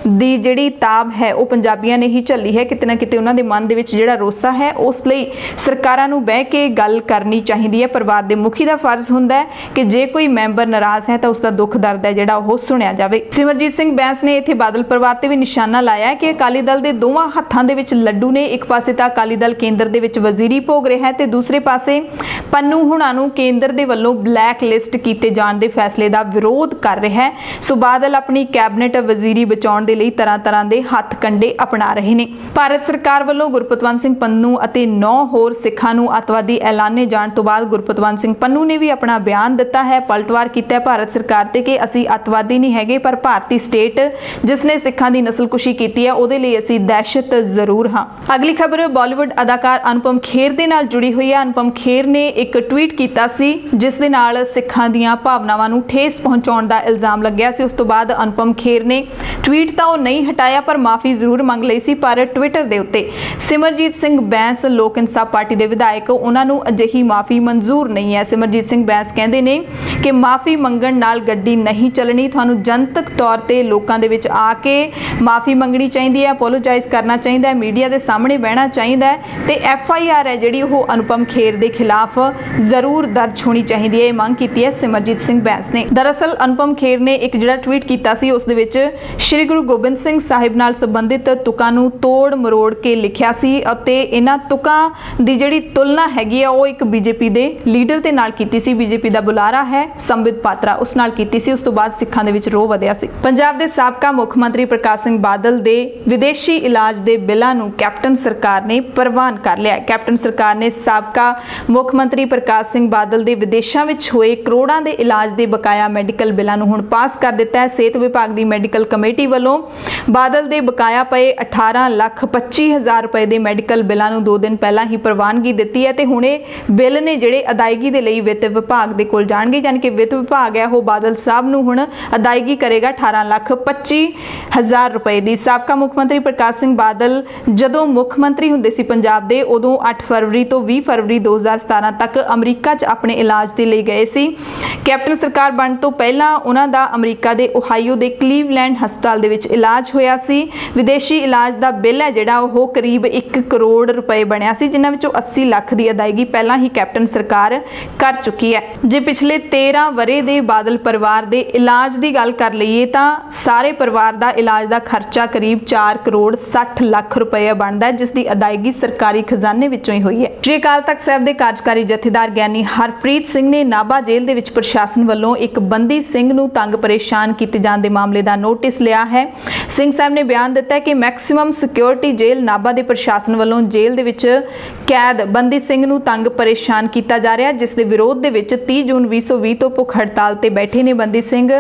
ਦੀ ਜਿਹੜੀ ਤਾਬ ਹੈ, ਉਹ ਪੰਜਾਬੀਆਂ ਨੇ ਹੀ ਝੱਲੀ ਹੈ। ਕਿਤੇ ਨਾ ਕਿਤੇ ਉਹਨਾਂ ਦੇ ਮਨ ਦੇ ਵਿੱਚ ਜਿਹੜਾ ਰੋਸਾ ਹੈ, ਉਸ ਲਈ ਸਰਕਾਰਾਂ ਨੂੰ ਬਹਿ ਕੇ ਗੱਲ ਕਰਨੀ ਚਾਹੀਦੀ ਹੈ। ਪਰਿਵਾਰ ਦੇ ਮੁਖੀ ਦਾ ਫਰਜ਼ ਹੁੰਦਾ ਹੈ ਕਿ ਜੇ ਕੋਈ ਮੈਂਬਰ ਨਾਰਾਜ਼ ਹੈ ਤਾਂ ਉਸ ਦਾ ਦੁੱਖ ਦਰਦ ਹੈ ਜਿਹੜਾ ਉਹ ਸੁਣਿਆ ਜਾਵੇ। ਸਿਮਰਜੀਤ ਸਿੰਘ ਬੈਂਸ ਨੇ ਇੱਥੇ ਬਾਦਲ ਪਰਿਵਾਰ ਤੇ ਵੀ ਨਿਸ਼ਾਨਾ ਲਾਇਆ ਹੈ ਕਿ ਅਕਾਲੀ ਦਲ ਦੇ ਦੋਵਾਂ ਹੱਥਾਂ ਦੇ ਵਿੱਚ ਲੱਡੂ ਨੇ। ਇੱਕ ਪਾਸੇ ਤਾਂ ਅਕਾਲੀ ਦਲ ਕੇਂਦਰ ਦੇ ਵਿੱਚ ਵਜ਼ੀਰੀ ਭੋਗ ਰਿਹਾ ਹੈ ਤੇ ਦੂਸਰੇ ਪਾਸੇ ਪੰਨੂ ਹੁਣਾਂ ਨੂੰ ਕੇਂਦਰ ਦੇ ਵੱਲੋਂ ਬਲੈਕ ਲਿਸਟ ਕੀਤੇ ਜਾਣ ਦੇ ਫੈਸਲੇ ਦਾ ਵਿਰੋਧ ਕਰ ਰਿਹਾ ਹੈ। ਸੋ ਬਾਦਲ ਆਪਣੀ ਕੈਬਨਿਟ ਵਜ਼ੀਰੀ ਬਚਾਉਣ ਦੇ ਲਈ ਤਰ੍ਹਾਂ ਤਰ੍ਹਾਂ ਦੇ ਹੱਥ ਕੰਡੇ ਅਪਣਾ ਰਹੇ ਨੇ। ਭਾਰਤ ਸਰਕਾਰ ਵੱਲੋਂ ਗੁਰਪਤਵੰਤ ਸਿੰਘ ਪੰਨੂ ਅਤੇ 9 ਹੋਰ ਸਿੱਖਾਂ ਨੂੰ ਅਤਵਾਦੀ ਐਲਾਨੇ ਜਾਣ ਤੋਂ ਬਾਅਦ ਗੁਰਪਤਵੰਤ ਸਿੰਘ ਪੰਨੂ ਨੇ ਵੀ ਆਪਣਾ ਬਿਆਨ ਦਿੱਤਾ ਹੈ। ਪਲਟਵਾਰ ਕੀਤਾ ਹੈ ਭਾਰਤ ਸਰਕਾਰ ਤੇ ਕਿ ਅਸੀਂ ਅਤਵਾਦੀ ਨਹੀਂ ਹੈਗੇ, ਪਰ ਭਾਰਤੀ ਸਟੇਟ ਜਿਸ ਨੇ ਸਿੱਖਾਂ ਦੀ ਨਸਲਕੁਸ਼ੀ ਕੀਤੀ ਹੈ, ਉਹਦੇ ਲਈ ਅਸੀਂ ਦਹਿਸ਼ਤ ਜ਼ਰੂਰ ਹਾਂ। ਅਗਲੀ ਖਬਰ, ਬਾਲੀਵੁੱਡ ਅਦਾਕਾਰ ਅਨੁਪਮ ਖੇਰ ਦੇ ਨਾਲ ਜੁੜੀ ਹੋਈ ਹੈ। ਅਨੁਪਮ ਖੇਰ ਨੇ ਇੱਕ ਟਵੀਟ ਕੀਤਾ ਸੀ ਜਿਸ ਦੇ ਨਾਲ ਸਿੱਖਾਂ ਦੀਆਂ ਭਾਵਨਾਵਾਂ ਨੂੰ ਠੇਸ ਪਹੁੰਚਾਉਣ ਦਾ ਇਲਜ਼ਾਮ ਲੱਗਿਆ ਸੀ। ਉਸ ਤੋਂ ਬਾਅਦ ਅਨੁਪਮ ਖੇਰ ਨੇ ਟਵੀਟ ਤਾਂ ਉਹ ਨਹੀਂ ਹਟਾਇਆ, ਪਰ ਮਾਫੀ ਜ਼ਰੂਰ ਮੰਗ ਲਈ ਸੀ, ਪਰ ਟਵਿੱਟਰ ਦੇ ਉੱਤੇ ਸਿਮਰਜੀਤ ਸਿੰਘ ਬੈਂਸ, ਲੋਕ ਇਨਸਾਫ ਪਾਰਟੀ ਦੇ ਵਿਧਾਇਕ, ਉਹਨਾਂ ਨੂੰ ਅਜਿਹੀ ਮਾਫੀ ਮਨਜ਼ੂਰ ਨਹੀਂ ਹੈ। ਸਿਮਰਜੀਤ ਸਿੰਘ ਬੈਂਸ ਕਹਿੰਦੇ ਨੇ ਕਿ ਮਾਫੀ ਮੰਗਣ ਨਾਲ ਗੱਡੀ ਨਹੀਂ ਚੱਲਣੀ, ਤੁਹਾਨੂੰ ਜਨਤਕ ਤੌਰ ਤੇ ਲੋਕਾਂ ਦੇ ਵਿੱਚ ਆ ਕੇ ਮਾਫੀ ਮੰਗਣੀ ਚਾਹੀਦੀ ਹੈ ਅਪੋਲੋਜਾਈਜ਼ ਕਰਨਾ ਚਾਹੀਦਾ ਹੈ, ਮੀਡੀਆ ਦੇ ਸਾਹਮਣੇ ਬਹਿਣਾ ਚਾਹੀਦਾ ਹੈ ਤੇ ਐਫ ਆਈ ਆਰ ਹੈ ਜਿਹੜੀ ਉਹ ਅਨੁਪਮ ਖੇਰ ਦੇ ਖਿਲਾਫ ਜ਼ਰੂਰ ਦਰਜ ਹੋਣੀ ਚਾਹੀਦੀ ਹੈ, ਇਹ ਮੰਗ ਕੀਤੀ ਹੈ ਸਿਮਰਜੀਤ ਸਿੰਘ ਬੈਂਸ ਨੇ। ਦਰਅਸਲ, ਅਨੁਪਮ ਖੇਰ ਨੇ ਇੱਕ ਜਿਹੜਾ ਟਵੀਟ ਕੀਤਾ ਸੀ, ਉਸ ਦੇ ਵਿੱਚ ਸ੍ਰੀ ਗੁਰੂ ਗੋਬਿੰਦ ਸਿੰਘ ਸਾਹਿਬ ਨਾਲ ਸੰਬੰਧਿਤ ਤੁਕਾਂ ਨੂੰ ਤੋੜ ਮਰੋੜ ਕੇ ਲਿਖਿਆ ਸੀ ਅਤੇ ਇਹਨਾਂ ਤੁਕਾਂ ਦੀ ਜਿਹੜੀ ਤੁਲਨਾ ਹੈਗੀ ਆ, ਉਹ ਇੱਕ ਬੀਜੇਪੀ ਦੇ ਲੀਡਰ ਦੇ ਨਾਲ ਕੀਤੀ ਸੀ। ਬੀਜੇਪੀ ਦਾ ਬੁਲਾਰਾ ਹੈ, ਸੰਬਿਤ ਪਾਤਰਾ ਉਸ ਨਾਲ ਕੀਤੀ ਸੀ। ਉਸ ਤੋਂ ਬਾਅਦ ਸਿੱਖਾਂ ਦੇ ਵਿੱਚ ਰੋਹ ਵਧਿਆ ਸੀ। ਪੰਜਾਬ ਦੇ ਸਾਬਕਾ ਮੁੱਖ ਮੰਤਰੀ ਪ੍ਰਕਾਸ਼ ਸਿੰਘ ਬਾਦਲ ਦੇ ਵਿਦੇਸ਼ੀ ਇਲਾਜ ਦੇ ਬਿੱਲਾਂ ਨੂੰ ਕੈਪਟਨ ਸਰਕਾਰ ਨੇ ਪ੍ਰਵਾਨ ਕਰ ਲਿਆ ਕੈਪਟਨ ਸਰਕਾਰ ਨੇ ਸਾਬਕਾ ਮੁੱਖ ਮੰਤਰੀ ਪ੍ਰਕਾਸ਼ ਸਿੰਘ ਬਾਦਲ ਦੇ ਵਿਦੇਸ਼ਾਂ ਵਿੱਚ ਹੋਏ ਕਰੋੜਾਂ ਦੇ ਇਲਾਜ ਦੇ ਬਕਾਇਆ ਮੈਡੀਕਲ ਬਿੱਲਾਂ ਨੂੰ ਹੁਣ ਪਾਸ ਕਰ ਦਿੱਤਾ ਹੈ। ਸਿਹਤ ਵਿਭਾਗ ਦੀ ਮੈਡੀਕਲ ਕਮੇਟੀ ਵੱਲੋਂ ਬਾਦਲ ਦੇ ਬਕਾਇਆ ਪਏ 18 ਲੱਖ 25 ਹਜ਼ਾਰ ਰੁਪਏ ਦੇ ਮੈਡੀਕਲ ਬਿੱਲਾਂ ਨੂੰ 2 ਦਿਨ ਪਹਿਲਾਂ ਹੀ ਪ੍ਰਵਾਨਗੀ ਦਿੱਤੀ ਹੈ ਤੇ ਹੁਣ ਬਿੱਲ ਨੇ ਜਿਹੜੇ ਅਦਾਇਗੀ ਦੇ ਲਈ ਵਿੱਤ ਵਿਭਾਗ ਦੇ ਕੋਲ ਜਾਣਗੇ, ਯਾਨੀ ਕਿ ਵਿੱਤ ਵਿਭਾਗ ਹੈ, ਉਹ ਬਾਦਲ ਸਾਹਿਬ ਨੂੰ ਹੁਣ ਅਦਾਇਗੀ ਕਰੇਗਾ 18 ਲੱਖ 25 ਹਜ਼ਾਰ ਰੁਪਏ ਦੀ। ਸਾਬਕਾ ਮੁੱਖ ਮੰਤਰੀ ਪ੍ਰਕਾਸ਼ ਸਿੰਘ ਬਾਦਲ ਜਦੋਂ ਮੁੱਖ ਮੁੱਖ ਮੰਤਰੀ ਹੁੰਦੇ ਸੀ ਪੰਜਾਬ ਦੇ, ਉਦੋਂ 8 ਫਰਵਰੀ ਤੋਂ 20 ਫਰਵਰੀ 2017 ਤੱਕ ਅਮਰੀਕਾ 'ਚ ਆਪਣੇ ਇਲਾਜ ਦੇ ਲਈ ਗਏ ਸੀ। ਕੈਪਟਨ ਸਰਕਾਰ ਬਣ ਤੋਂ ਪਹਿਲਾਂ ਉਹਨਾਂ ਦਾ ਅਮਰੀਕਾ ਦੇ ਓਹਾਈਓ ਦੇ ਕਲੀਵਲੈਂਡ ਹਸਪਤਾਲ ਦੇ ਵਿੱਚ ਇਲਾਜ ਹੋਇਆ ਸੀ। ਵਿਦੇਸ਼ੀ ਇਲਾਜ ਦਾ ਬਿੱਲ ਹੈ ਜਿਹੜਾ ਉਹ ਕਰੀਬ 1 ਕਰੋੜ ਰੁਪਏ ਬਣਿਆ ਸੀ, ਜਿਨ੍ਹਾਂ ਵਿੱਚੋਂ 80 ਲੱਖ ਦੀ ਅਦਾਇਗੀ ਪਹਿਲਾਂ ਹੀ ਕੈਪਟਨ ਸਰਕਾਰ ਕਰ ਚੁੱਕੀ ਹੈ। ਜੇ ਪਿਛਲੇ 13 ਵਰੇ ਦੇ ਬਾਦਲ ਪਰਿਵਾਰ ਦੇ ਇਲਾਜ ਦੀ ਗੱਲ ਕਰ ਲਈਏ ਤਾਂ ਸਾਰੇ ਪਰਿਵਾਰ ਦਾ ਇਲਾਜ ਦਾ ਖਰਚਾ ਕਰੀਬ 4 ਕਰੋੜ 60 ਲੱਖ ਰੁਪਏ ਬਣਦਾ ਜਿਸ ਦੀ ਅਦਾਇਗੀ ਸਰਕਾਰੀ ਖਜ਼ਾਨੇ ਵਿੱਚੋਂ ਹੀ ਹੋਈ ਹੈ। ਸ਼੍ਰੀ ਅਕਾਲ ਤਖਤ ਸਾਹਿਬ ਦੇ ਕਾਰਜਕਾਰੀ ਜਥੇਦਾਰ ਗਿਆਨੀ ਹਰਪ੍ਰੀਤ ਸਿੰਘ ਨੇ ਨਾਭਾ ਜੇਲ੍ਹ ਦੇ ਵਿੱਚ ਪ੍ਰਸ਼ਾਸਨ ਵੱਲੋਂ ਇੱਕ ਬੰਦੀ ਸਿੰਘ ਨੂੰ ਤੰਗ ਪਰੇਸ਼ਾਨ ਕੀਤੇ ਜਾਣ ਦੇ ਮਾਮਲੇ ਦਾ ਨੋਟਿਸ ਲਿਆ ਹੈ। ਸਿੰਘ ਸਾਹਿਬ ਨੇ ਬਿਆਨ ਦਿੱਤਾ ਕਿ ਮੈਕਸਿਮਮ ਸਿਕਿਉਰਿਟੀ ਜੇਲ੍ਹ ਨਾਭਾ ਦੇ ਪ੍ਰਸ਼ਾਸਨ ਵੱਲੋਂ ਜੇਲ੍ਹ ਦੇ ਵਿੱਚ ਕੈਦ ਬੰਦੀ ਸਿੰਘ ਨੂੰ ਤੰਗ ਪਰੇਸ਼ਾਨ ਕੀਤਾ ਜਾ ਰਿਹਾ, ਜਿਸ ਦੇ ਵਿਰੋਧ ਦੇ ਵਿੱਚ 30 ਜੂਨ 2020 ਤੋਂ ਭੁੱਖ ਹੜਤਾਲ ਤੇ ਬੈਠੇ ਨੇ ਬੰਦੀ ਸਿੰਘ।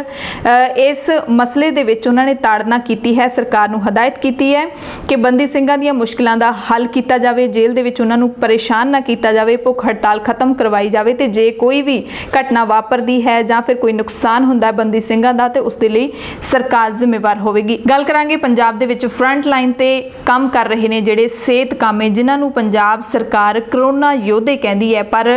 ਇਸ ਮਸਲੇ ਦੇ ਵਿੱਚ ਉਹਨਾਂ ਨੇ ਤਾੜਨਾ ਕੀਤੀ ਹੈ, ਸਰਕਾਰ ਨੂੰ ਹਦਾਇਤ ਕੀਤੀ ਹੈ ਕਿ ਬੰਦੀ ਸਿੰਘਾਂ ਦੀਆਂ ਮੁਸ਼ਕਲਾਂ ਦਾ ਹੱਲ ਕੀਤਾ ਜਾਵੇ, ਜੇਲ੍ਹ ਦੇ ਵਿੱਚ ਉਹਨਾਂ ਨੂੰ ਪਰੇਸ਼ਾਨ ਨਾ ਕੀਤਾ ਜਾਵੇ, ਭੁੱਖ ਹੜਤਾਲ ਖਤਮ ਕਰਵਾਈ ਜਾਵੇ ਤੇ ਜੇ ਕੋਈ ਵੀ ਘਟਨਾ ਵਾਪਰਦੀ ਹੈ ਜਾਂ ਫਿਰ ਕੋਈ ਨੁਕਸਾਨ ਹੁੰਦਾ ਬੰਦੀ ਸਿੰਘਾਂ ਦਾ, ਤੇ ਉਸ ਦੇ ਲਈ ਸਰਕਾਰ ਜ਼ਿੰਮੇਵਾਰ ਹੋਵੇਗੀ। ਗੱਲ ਕਰਾਂਗੇ ਪੰਜਾਬ ਦੇ ਵਿੱਚ ਫਰੰਟ ਲਾਈਨ ਤੇ ਕੰਮ ਕਰ ਰਹੇ ਨੇ ਜਿਹੜੇ ਸਿਹਤ ਕਾਮੇ ਜਿਨ੍ਹਾਂ ਨੂੰ ਪੰਜਾਬ ਸਰਕਾਰ ਕਰੋਨਾ ਯੋਧੇ ਕਹਿੰਦੀ ਹੈ, ਪਰ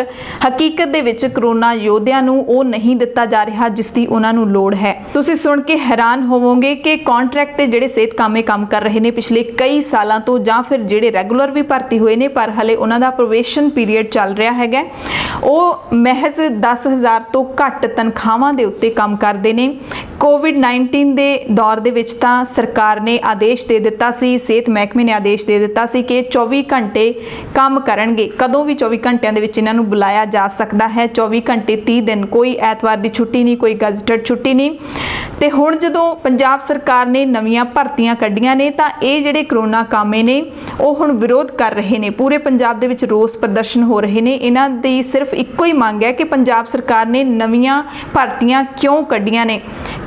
ਹਕੀਕਤ ਦੇ ਵਿੱਚ ਕਰੋਨਾ ਯੋਧਿਆਂ ਨੂੰ ਉਹ ਨਹੀਂ ਦਿੱਤਾ ਜਾ ਰਿਹਾ ਜਿਸ ਦੀ ਉਹਨਾਂ ਨੂੰ ਲੋੜ ਹੈ। ਤੁਸੀਂ ਸੁਣ ਕੇ ਹੈਰਾਨ ਹੋਵੋਗੇ ਕਿ ਕੰਟਰੈਕਟ ਤੇ ਜਿਹੜੇ ਸਿਹਤ ਕਾਮੇ ਕੰਮ ਕਰ ਰਹੇ ਨੇ ਪਿਛਲੇ ਕਈ ਸਾਲਾਂ ਤੋਂ, ਜਾਂ ਫਿਰ ਜਿਹੜੇ ਰੈਗੂਲਰ ਵੀ ਭਰਤੀ ਹੋਏ ਨੇ, ਪਰ ਹਲੇ ਉਹਨਾਂ ਦਾ ਪ੍ਰੋਵੇਸ਼ਨ ਪੀਰੀਅਡ ਚੱਲ ਰਿਹਾ ਹੈਗਾ। ਉਹ ਮਹਿਜ਼ 10000 ਤੋਂ ਘੱਟ ਤਨਖਾਹਾਂ ਦੇ ਉੱਤੇ ਕੰਮ ਕਰਦੇ ਨੇ। ਕੋਵਿਡ 19 ਦੇ ਦੌਰ ਦੇ ਵਿੱਚ ਤਾਂ ਸਰਕਾਰ ਨੇ ਆਦੇਸ਼ ਦੇ ਦਿੱਤਾ ਸੀ, ਸਿਹਤ ਮਹਿਕਮੇ ਨੇ ਆਦੇਸ਼ ਦੇ ਦਿੱਤਾ ਸੀ ਕਿ 24 ਘੰਟੇ ਕੰਮ ਕਰਨਗੇ। ਕਦੋਂ ਵੀ 24 ਘੰਟਿਆਂ ਦੇ ਵਿੱਚ ਇਹਨਾਂ ਨੂੰ ਬੁਲਾਇਆ ਜਾ ਸਕਦਾ ਹੈ? 24 ਘੰਟੇ 30 ਦਿਨ, ਕੋਈ ਐਤਵਾਰ ਦੀ ਛੁੱਟੀ ਨਹੀਂ, ਕੋਈ ਗਜ਼ਟਡ ਛੁੱਟੀ ਨਹੀਂ। ਤੇ ਹੁਣ ਜਦੋਂ ਪੰਜਾਬ ਸਰਕਾਰ ਨੇ ਨਵੀਆਂ ਭਰਤੀਆਂ ਕੱਢੀਆਂ ਨੇ, ਤਾਂ ਇਹ ਜਿਹੜੇ ਕਰੋਨਾ ਕਾਮੇ ਨੇ, ਉਹ ਹੁਣ ਵਿਰੋਧ ਕਰ ਰਹੇ ਨੇ। ਪੂਰੇ ਪੰਜਾਬ ਦੇ ਵਿੱਚ ਰੋਸ ਪ੍ਰਦਰਸ਼ਨ ਹੋ ਰਹੇ ਨੇ। ਇਹਨਾਂ ਦੀ ਸਿਰਫ ਇੱਕੋ ਹੀ ਮੰਗ ਹੈ ਕਿ ਪੰਜਾਬ ਸਰਕਾਰ ਨੇ ਨਵੀਆਂ ਭਰਤੀਆਂ ਕਿਉਂ ਕੱਢੀਆਂ ਨੇ?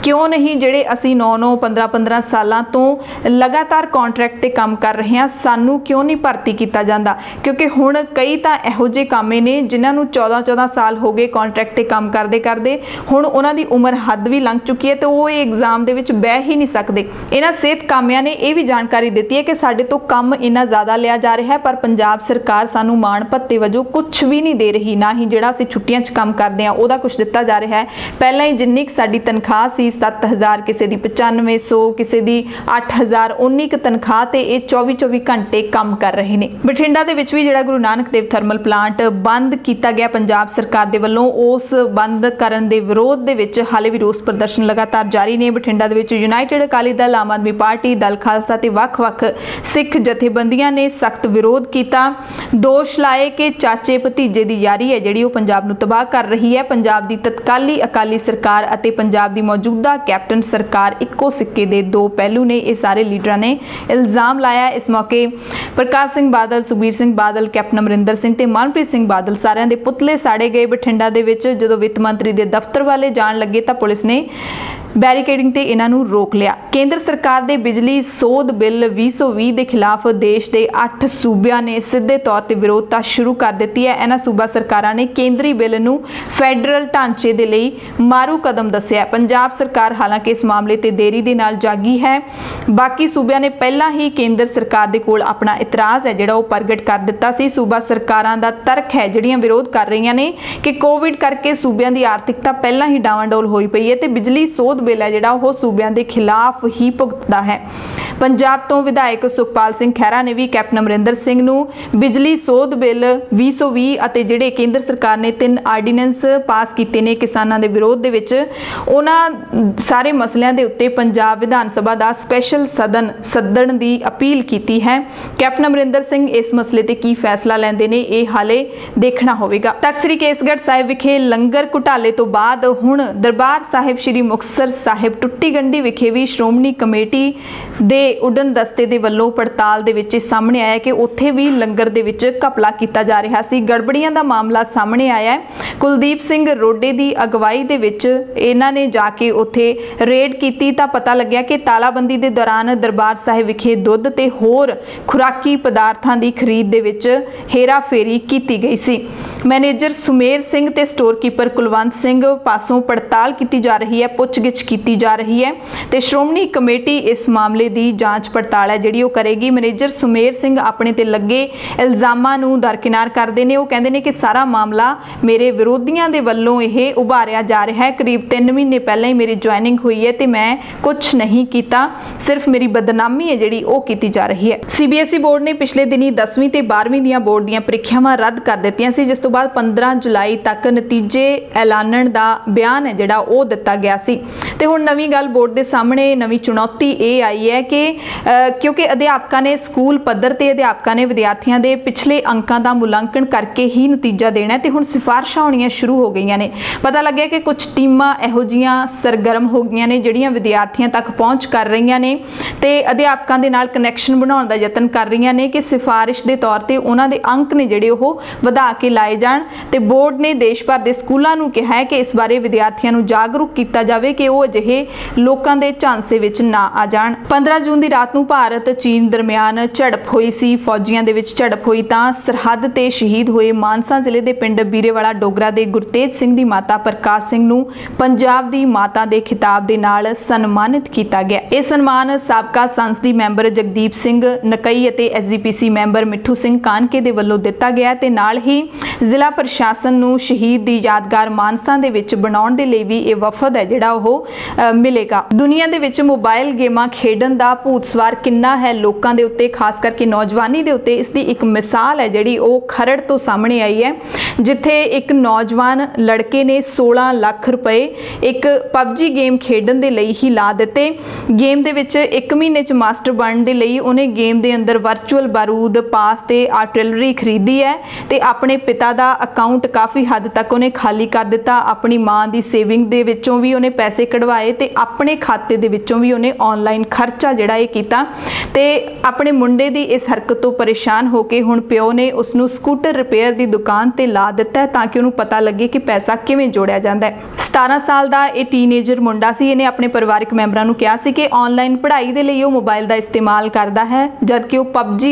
ਕਿਉਂ ਨਹੀਂ ਜਿਹੜੇ ਅਸੀਂ 9-9 15-15 ਸਾਲਾਂ ਤੋਂ ਲਗਾਤਾਰ ਕੰਟਰੈਕਟ ਤੇ ਕੰਮ ਕਰ ਰਹੇ ਹਾਂ, ਸਾਨੂੰ ਕਿਉਂ ਨਹੀਂ ਭਰਤੀ ਕੀਤਾ ਜਾਂਦਾ? ਕਿਉਂਕਿ ਹੁਣ ਕਈ ਤਾਂ ਇਹੋ ਜਿਹੇ ਕਾਮੇ ਨੇ ਜਿਨ੍ਹਾਂ ਨੂੰ 14-14 ਸਾਲ ਹੋ ਗਏ ਕੰਟਰੈਕਟ ਤੇ ਕੰਮ ਕਰਦੇ ਕਰਦੇ। ਹੁਣ ਉਹਨਾਂ ਦੀ ਉਮਰ ਹੱਦ ਵੀ ਲੰਘ ਚੁੱਕੀ ਹੈ ਤੇ ਉਹ ਇਹ ਐਗਜ਼ਾਮ ਦੇ ਵਿੱਚ ਬਹਿ ਹੀ ਨਹੀਂ ਸਕਦੇ। ਇਹਨਾਂ ਸਿਹਤ ਕਾਮਿਆਂ ਨੇ ਇਹ ਵੀ ਜਾਣਕਾਰੀ ਦਿੱਤੀ ਹੈ ਕਿ ਸਾਡੇ ਤੋਂ ਕੰਮ ਇੰਨਾ ਜ਼ਿਆਦਾ ਲਿਆ ਜਾ ਰਿਹਾ ਹੈ, ਪਰ ਪੰਜਾਬ ਸਰਕਾਰ ਸਾਨੂੰ ਮਾਣ ਭੱਤੇ ਵਜੋਂ ਕੁਝ ਵੀ ਨਹੀਂ ਦੇ ਰਹੀ। ਨਾ ਹੀ ਜਿਹੜਾ ਅਸੀਂ ਛੁੱਟੀਆਂ 'ਚ ਕੰਮ ਕਰਦੇ ਆ ਉਹਦਾ ਕੁਝ ਦਿੱਤਾ ਜਾ ਰਿਹਾ ਹੈ। ਪਹਿਲਾਂ ਹੀ ਜਿੰਨੀ ਸਾਡੀ ਤਨਖਾਹ ਸੀ 7000 ਕਿਸੇ ਦੀ 9500 ਕਿਸੇ ਦੀ 8000 ਉਨੀ ਕ ਤਨਖਾਹ ਤੇ ਇਹ 24 24 ਘੰਟੇ ਕੰਮ ਕਰ ਰਹੇ ਨੇ। ਬਠਿੰਡਾ ਦੇ ਵਿੱਚ ਵੀ ਜਿਹੜਾ ਗੁਰੂ ਨਾਨਕ ਦੇਵ ਥਰਮਲ ਪਲਾਂਟ ਬੰਦ ਕੀਤਾ ਗਿਆ, ਪੰਜਾਬ ਸਰਕਾਰ ਦੇ ਵੱਲੋਂ ਉਸ ਬੰਦ ਕਰਨ ਦੇ ਵਿਰੋਧ ਦੇ ਵਿੱਚ ਹਾਲੇ ਵੀ ਰੋਸ ਪ੍ਰਦਰਸ਼ਨ ਲਗਾਤਾਰ ਜਾਰੀ ਨੇ। ਬਠਿੰਡਾ ਦੇ ਵਿੱਚ ਯੂਨਾਈਟਿਡ ਅਕਾਲੀ ਦਲ, ਆਮ ਆਦਮੀ ਪਾਰਟੀ, ਦਲ ਖਾਲਸਾ ਤੇ ਵੱਖ-ਵੱਖ ਸਿੱਖ ਜਥੇਬੰਦੀਆਂ ਨੇ ਸਖਤ ਵਿਰੋਧ ਕੀਤਾ। ਦੋਸ਼ ਲਾਏ ਕਿ ਚਾਚੇ ਭਤੀਜੇ ਦੀ ਯਾਰੀ ਹੈ ਜਿਹੜੀ ਉਹ ਪੰਜਾਬ ਨੂੰ ਤਬਾਹ ਕਰ ਰਹੀ ਹੈ। ਪੰਜਾਬ ਦੀ ਤਤਕਾਲੀ ਅਕਾਲੀ ਸਰਕਾਰ ਅਤੇ ਪੰਜਾਬ ਦੀ ਮੌਜੂਦਾ ਕੈਪਟਨ ਸਰਕਾਰ ਇੱਕੋ ਸਿੱਕੇ ਦੇ ਦੋ ਪਹਿਲੂ ਨੇ, ਇਹ ਸਾਰੇ ਲੀਡਰਾਂ ਨੇ ਇਲਜ਼ਾਮ ਲਾਇਆ। ਇਸ ਮੌਕੇ ਪ੍ਰਕਾਸ਼ ਸਿੰਘ ਬਾਦਲ, ਸੁਬੀਰ ਸਿੰਘ ਬਾਦਲ, ਕੈਪਟਨ ਅਮਰਿੰਦਰ ਸਿੰਘ ਤੇ ਮਨਪ੍ਰੀਤ ਸਿੰਘ ਬਾਦਲ ਸਾਰਿਆਂ ਦੇ ਪੁਤਲੇ ਸਾੜੇ ਗਏ ਬਠਿੰਡਾ ਦੇ ਵਿੱਚ। ਜਦੋਂ ਵਿੱਤ ਮੰਤਰੀ ਦੇ ਦਫ਼ਤਰ ਵਾਲੇ ਜਾਣ ਲੱਗੇ ਤਾਂ ਪੁਲਿਸ ਨੇ ਬੈਰੀਕੇਡਿੰਗ ਤੇ ਇਹਨਾਂ ਨੂੰ ਰੋਕ ਲਿਆ। ਕੇਂਦਰ ਸਰਕਾਰ ਦੇ ਬਿਜਲੀ ਸੋਧ ਬਿੱਲ 2020 ਦੇ ਖਿਲਾਫ ਦੇਸ਼ ਦੇ 8 ਸੂਬਿਆਂ ਨੇ ਸਿੱਧੇ ਤੌਰ ਤੇ ਵਿਰੋਧਤਾ ਸ਼ੁਰੂ ਕਰ ਦਿੱਤੀ ਹੈ। ਇਹਨਾਂ ਸੂਬਾ ਸਰਕਾਰਾਂ ਨੇ ਕੇਂਦਰੀ ਬਿੱਲ ਨੂੰ ਫੈਡਰਲ ਢਾਂਚੇ ਦੇ ਲਈ ਮਾਰੂ ਕਦਮ ਦੱਸਿਆ। ਪੰਜਾਬ ਸਰਕਾਰ ਸਰਕਾਰ ਹਾਲਾਂਕਿ ਇਸ ਮਾਮਲੇ ਤੇ ਦੇਰੀ ਦੇ ਨਾਲ ਜਾਗੀ ਹੈ। ਬਾਕੀ ਸੂਬਿਆਂ ਨੇ ਪਹਿਲਾਂ ਹੀ ਕੇਂਦਰ ਸਰਕਾਰ ਦੇ ਕੋਲ ਆਪਣਾ ਇਤਰਾਜ਼ ਹੈ, ਜਿਹੜਾ ਉਹ ਪ੍ਰਗਟ ਕਰ ਦਿੱਤਾ ਸੀ। ਸੂਬਾ ਸਰਕਾਰਾਂ ਦਾ ਤਰਕ ਹੈ, ਜਿਹੜੀਆਂ ਵਿਰੋਧ ਕਰ ਰਹੀਆਂ ਨੇ ਕਿ ਕੋਵਿਡ ਕਰਕੇ ਸੂਬਿਆਂ ਦੀ ਆਰਥਿਕਤਾ ਪਹਿਲਾਂ ਹੀ ਡਾਵਾਂਡੋਲ ਹੋਈ ਪਈ ਹੈ ਤੇ ਬਿਜਲੀ ਸੋਧ ਬਿੱਲ ਹੈ, ਜਿਹੜਾ ਉਹ ਸੂਬਿਆਂ ਦੇ ਖਿਲਾਫ ਹੀ ਭੁਗਤਦਾ ਹੈ। ਪੰਜਾਬ ਤੋਂ ਵਿਧਾਇਕ ਸੁਖਪਾਲ ਸਿੰਘ ਖਹਿਰਾ ਨੇ ਵੀ ਕੈਪਟਨ ਅਮਰਿੰਦਰ ਸਿੰਘ ਨੂੰ ਬਿਜਲੀ ਸੋਧ ਬਿੱਲ 2020 ਅਤੇ ਜਿਹੜੇ ਕੇਂਦਰ ਸਰਕਾਰ ਨੇ ਤਿੰਨ ਆਰਡੀਨੈਂਸ ਪਾਸ ਕੀਤੇ ਨੇ ਕਿਸਾਨਾਂ ਦੇ ਵਿਰੋਧ ਦੇ ਵਿੱਚ, ਉਹਨਾਂ ਸਾਰੇ ਮਸਲਿਆਂ ਦੇ ਉੱਤੇ ਪੰਜਾਬ ਵਿਧਾਨ ਸਭਾ ਦਾ ਸਪੈਸ਼ਲ ਸਦਨ ਸੱਦਣ ਦੀ ਅਪੀਲ ਕੀਤੀ ਹੈ। ਕੈਪਟਨ ਅਮਰਿੰਦਰ ਸਿੰਘ ਇਸ ਮਸਲੇ ਤੇ ਕੀ ਫੈਸਲਾ ਲੈਂਦੇ ਨੇ ਇਹ ਹਾਲੇ ਦੇਖਣਾ ਹੋਵੇਗਾ। ਤਖਤ ਸ੍ਰੀ ਕੇਸਗੜ੍ਹ ਸਾਹਿਬ ਵਿਖੇ ਲੰਗਰ ਘੁਟਾਲੇ ਤੋਂ ਬਾਅਦ ਹੁਣ ਦਰਬਾਰ ਸਾਹਿਬ ਸ੍ਰੀ ਮੁਕਤਸਰ ਸਾਹਿਬ ਟੁੱਟੀ ਗੰਢੀ ਵਿਖੇ ਵੀ ਸ਼੍ਰੋਮਣੀ ਕਮੇਟੀ ਦੇ ਉਡਨ ਦਸਤੇ ਦੇ ਵੱਲੋਂ ਪੜਤਾਲ ਦੇ ਵਿੱਚ ਸਾਹਮਣੇ ਆਇਆ ਕਿ ਉੱਥੇ ਵੀ ਲੰਗਰ ਦੇ ਵਿੱਚ ਘਪਲਾ ਕੀਤਾ ਜਾ ਰਿਹਾ ਸੀ। ਗੜਬੜੀਆਂ ਦਾ ਮਾਮਲਾ ਸਾਹਮਣੇ ਆਇਆ ਹੈ। ਕੁਲਦੀਪ ਸਿੰਘ ਰੋਡੇ ਦੀ ਅਗਵਾਈ ਦੇ ਵਿੱਚ ਇਹਨਾਂ ਨੇ ਜਾ ਕੇ ਉੱਥੇ ਰੇਡ ਕੀਤੀ ਤਾਂ ਪਤਾ ਲੱਗਿਆ ਕਿ ਤਾਲਾਬੰਦੀ ਦੇ ਦੌਰਾਨ ਦਰਬਾਰ ਸਾਹਿਬ ਵਿਖੇ ਦੁੱਧ ਤੇ ਹੋਰ ਖੁਰਾਕੀ ਪਦਾਰਥਾਂ ਦੀ ਖਰੀਦ ਦੇ ਵਿੱਚ ਹੇਰਾ ਫੇਰੀ ਕੀਤੀ ਗਈ ਸੀ। ਮੈਨੇਜਰ ਸੁਮੇਰ ਸਿੰਘ ਤੇ ਸਟੋਰ ਕੀਪਰ ਕੁਲਵੰਤ ਸਿੰਘ ਪਾਸੋਂ ਪੜਤਾਲ ਕੀਤੀ ਜਾ ਰਹੀ ਹੈ, ਪੁੱਛਗਿੱਛ ਕੀਤੀ ਜਾ ਰਹੀ ਹੈ ਤੇ ਸ਼੍ਰੋਮਣੀ ਕਮੇਟੀ ਇਸ ਮਾਮਲੇ ਦੀ ਜਾਂਚ ਪੜਤਾਲ ਹੈ, ਜਿਹੜੀ ਉਹ ਕਰੇਗੀ। ਮੈਨੇਜਰ ਸੁਮੇਰ ਸਿੰਘ ਆਪਣੇ ਤੇ ਲੱਗੇ ਇਲਜ਼ਾਮਾਂ ਨੂੰ ਦਰਕਿਨਾਰ ਕਰਦੇ ਨੇ। ਉਹ ਕਹਿੰਦੇ ਨੇ ਕਿ ਸਾਰਾ ਮਾਮਲਾ ਮੇਰੇ ਵਿਰੋਧੀਆਂ ਦੇ ਵੱਲੋਂ ਇਹ ਉਭਾਰਿਆ ਜਾ ਰਿਹਾ ਹੈ। ਕਰੀਬ 3 ਮਹੀਨੇ ਪਹਿਲਾਂ ਹੀ ਮੇਰੀ ਜੁਆਇਨਿੰਗ ਹੋਈ ਹੈ ਤੇ ਮੈਂ ਕੁਝ ਨਹੀਂ ਕੀਤਾ। ਸਿਰਫ ਮੇਰੀ ਬਦਨਾਮੀ ਹੈ ਜਿਹੜੀ ਉਹ ਕੀਤੀ ਜਾ ਰਹੀ ਹੈ। ਸੀਬੀਐਸਈ ਬੋਰਡ ਨੇ ਪਿਛਲੇ ਦਿਨੀ 10ਵੀਂ ਤੇ 12ਵੀਂ ਦੀਆਂ ਬੋਰਡ ਦੀਆਂ ਪ੍ਰੀਖਿਆਵਾਂ ਰੱਦ ਕਰ ਦਿੱਤੀਆਂ ਸੀ, ਜਿਸ ਤੋਂ ਬਾਅਦ 15 ਜੁਲਾਈ ਤੱਕ ਨਤੀਜੇ ਐਲਾਨਣ ਦਾ ਬਿਆਨ ਹੈ ਜਿਹੜਾ ਉਹ ਦਿੱਤਾ ਗਿਆ ਸੀ। ਤੇ ਹੁਣ ਨਵੀਂ ਗੱਲ ਬੋਰਡ ਦੇ ਸਾਹਮਣੇ ਨਵੀਂ ਚੁਣੌਤੀ ਇਹ ਆਈ ਹੈ ਕਿ ਕਿਉਂਕਿ ਅਧਿਆਪਕਾਂ ਨੇ ਸਕੂਲ ਪੱਧਰ ਤੇ ਅਧਿਆਪਕਾਂ ਨੇ ਵਿਦਿਆਰਥੀਆਂ ਦੇ ਪਿਛਲੇ ਅੰਕਾਂ ਦਾ ਮੁਲਾਂਕਣ ਕਰਕੇ ਹੀ ਨਤੀਜਾ ਦੇਣਾ ਹੈ ਤੇ ਹੁਣ ਸਿਫਾਰਸ਼ਾਂ ਹੋਣੀਆਂ ਸ਼ੁਰੂ ਹੋ ਗਈਆਂ ਨੇ। ਪਤਾ ਲੱਗਿਆ ਕਿ ਕੁਝ ਟੀਮਾਂ ਇਹੋ ਜੀਆਂ ਸਰਗਰਮ ਹੋ ਗਈਆਂ ਨੇ ਜਿਹੜੀਆਂ ਵਿਦਿਆਰਥੀਆਂ ਤੱਕ ਪਹੁੰਚ ਕਰ ਰਹੀਆਂ ਨੇ ਤੇ ਅਧਿਆਪਕਾਂ ਦੇ ਨਾਲ ਕਨੈਕਸ਼ਨ ਬਣਾਉਣ ਦਾ ਯਤਨ ਕਰ ਰਹੀਆਂ ਨੇ ਕਿ ਸਿਫਾਰਿਸ਼ ਦੇ ਤੌਰ ਤੇ ਉਹਨਾਂ ਦੇ ਅੰਕ ਨੇ ਜਿਹੜੇ ਉਹ ਵਧਾ ਕੇ ਲਾਏ ਜਾਣ ਤੇ ਬੋਰਡ ਨੇ ਦੇਸ਼ ਭਰ ਦੇ ਸਕੂਲਾਂ ਨੂੰ ਕਿਹਾ ਹੈ ਕਿ ਇਸ ਬਾਰੇ ਵਿਦਿਆਰਥੀਆਂ ਨੂੰ ਜਾਗਰੂਕ ਕੀਤਾ ਜਾਵੇ ਕਿ ਉਹ ਅਜਿਹੇ ਲੋਕਾਂ ਦੇ ਝਾਂਸੇ ਵਿੱਚ ਨਾ ਆ ਜਾਣ। 15 ਜੂਨ ਦੀ ਰਾਤ ਨੂੰ ਭਾਰਤ ਚੀਨ ਦਰਮਿਆਨ ਝੜਪ ਹੋਈ ਸੀ। ਫੌਜੀਆਂ ਦੇ ਵਿੱਚ ਝੜਪ ਹੋਈ ਤਾਂ ਸਰਹੱਦ ਤੇ ਸ਼ਹੀਦ ਹੋਏ ਮਾਨਸਾ ਜ਼ਿਲ੍ਹੇ ਦੇ ਪਿੰਡ ਬੀਰੇਵਾਲਾ ਡੋਗਰਾ ਦੇ ਗੁਰਤੇਜ ਸਿੰਘ ਦੀ ਮਾਤਾ ਪ੍ਰਕਾਸ਼ ਸਿੰਘ ਨੂੰ ਪੰਜਾਬ ਦੀ ਮਾਤਾ ਦੇ ਖਿਤਾਬ ਦੇ ਨਾਲ ਸਨਮਾਨਿਤ ਕੀਤਾ ਗਿਆ। ਇਹ ਸਨਮਾਨ ਸਾਬਕਾ ਸੰਸਦੀ ਮੈਂਬਰ ਜਗਦੀਪ ਸਿੰਘ, ਨਕਈ ਅਤੇ ਐਸਜੀਪੀਸੀ ਮੈਂਬਰ ਮਿੱਠੂ ਸਿੰਘ ਕਾਨਕੇ ਦੇ ਵੱਲੋਂ ਦਿੱਤਾ ਗਿਆ ਤੇ ਨਾਲ ਹੀ ਜ਼ਿਲ੍ਹਾ ਪ੍ਰਸ਼ਾਸਨ ਨੂੰ ਸ਼ਹੀਦ ਦੀ ਯਾਦਗਾਰ ਮਾਨਸਾ ਦੇ ਵਿੱਚ ਬਣਾਉਣ ਦੇ ਲਈ ਵੀ ਇਹ ਵਫਦ ਹੈ ਜਿਹੜਾ ਉਹ ਮਿਲੇਗਾ। ਦੁਨੀਆ ਦੇ ਵਿੱਚ ਮੋਬਾਈਲ ਗੇਮਾਂ ਖੇਡਣ ਦਾ ਭੂਤ ਸਵਾਰ ਕਿੰਨਾ ਹੈ ਲੋਕਾਂ ਦੇ ਉੱਤੇ, ਖਾਸ ਕਰਕੇ ਨੌਜਵਾਨੀ ਦੇ ਉੱਤੇ, ਇਸ ਦੀ ਇੱਕ ਮਿਸਾਲ ਹੈ ਜਿਹੜੀ ਉਹ ਖਰੜ ਤੋਂ ਸਾਹਮਣੇ ਆਈ ਹੈ, ਜਿੱਥੇ ਇੱਕ ਨੌਜਵਾਨ ਲੜਕੇ ਨੇ 16 ਲੱਖ ਰੁਪਏ ਇੱਕ PUBG ਗੇਮ ਖੇਡਣ ਦੇ ਲਈ ਹੀ ਲਾ ਦਿੱਤੇ। ਗੇਮ ਦੇ ਵਿੱਚ 1 ਮਹੀਨੇ ਚ ਮਾਸਟਰ ਬਣਨ ਦੇ ਲਈ ਉਹਨੇ ਗੇਮ ਦੇ ਅੰਦਰ ਵਰਚੁਅਲ ਬਾਰੂਦ, ਪਾਸ ਤੇ ਆਰਟਿਲਰੀ ਖਰੀਦੀ ਹੈ ਤੇ ਆਪਣੇ ਪਿਤਾ ਦਾ ਅਕਾਊਂਟ ਕਾਫੀ ਹੱਦ ਤੱਕ ਉਹਨੇ ਖਾਲੀ ਕਰ ਦਿੱਤਾ। ਆਪਣੀ ਮਾਂ ਦੀ ਸੇਵਿੰਗ ਦੇ ਵਿੱਚੋਂ ਵੀ ਉਹਨੇ ਪੈਸੇ ਕਢਵਾਏ ਤੇ ਆਪਣੇ ਖਾਤੇ ਦੇ ਵਿੱਚੋਂ ਵੀ ਉਹਨੇ ਆਨਲਾਈਨ ਖਰਚਾ ਜਿਹੜਾ ਇਹ ਕੀਤਾ। ਤੇ ਆਪਣੇ ਮੁੰਡੇ ਦੀ ਇਸ ਹਰਕਤ ਤੋਂ ਪਰੇਸ਼ਾਨ ਹੋ ਕੇ ਹੁਣ ਪਿਓ ਨੇ ਉਸ ਨੂੰ ਸਕੂਟਰ ਰਿਪੇਅਰ ਦੀ ਦੁਕਾਨ ਤੇ ਲਾ ਦਿੱਤਾ ਤਾਂ ਕਿ ਉਹਨੂੰ ਪਤਾ ਲੱਗੇ ਕਿ ਪੈਸਾ ਕਿਵੇਂ ਜੋੜਿਆ ਜਾਂਦਾ ਹੈ। 17 ਸਾਲ ਦਾ ਇਹ ਟੀਨੇਜਰ ਮੁੰਡਾ ਸੀ। ਇਹਨੇ ਆਪਣੇ ਪਰਿਵਾਰਕ ਮੈਂਬਰਾਂ ਨੂੰ ਕਿਹਾ ਸੀ ਕਿ ਆਨਲਾਈਨ ਪੜ੍ਹਾਈ ਦੇ ਲਈ ਉਹ ਮੋਬਾਈਲ ਦਾ ਇਸਤੇਮਾਲ ਕਰਦਾ ਹੈ, ਜਦਕਿ ਉਹ PUBG